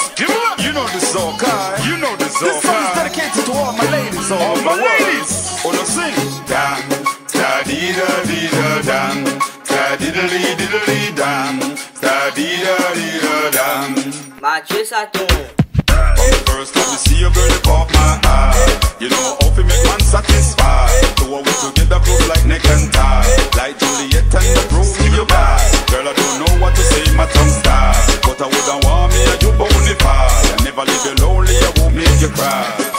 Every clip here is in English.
Yes, up you know this is all kind. You know this is all kind. This song is dedicated to all my ladies. All, all my ladies. Oh, the sing. Dan, da dee da dee da dan, da diddly diddly dan, da dee da dee da dan. Mathieu sa ton. First time you see a girl pop, my eye You know how to make man satisfied Do what we together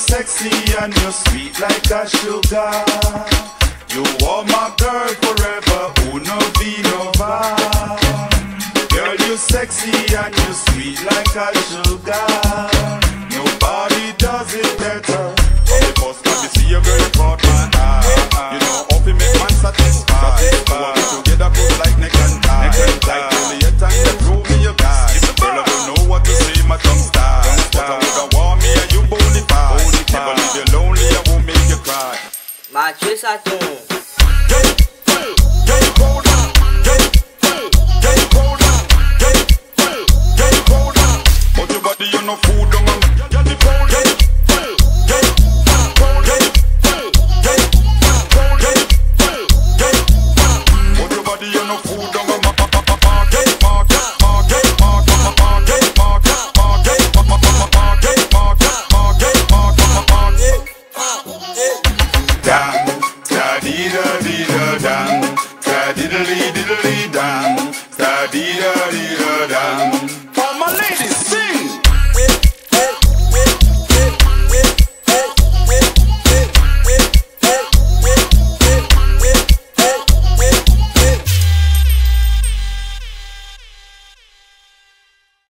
sexy and you're sweet like a sugar. You are my girl forever, uno vinova. Girl, you're sexy and you're sweet like a sugar. Nobody 追杀中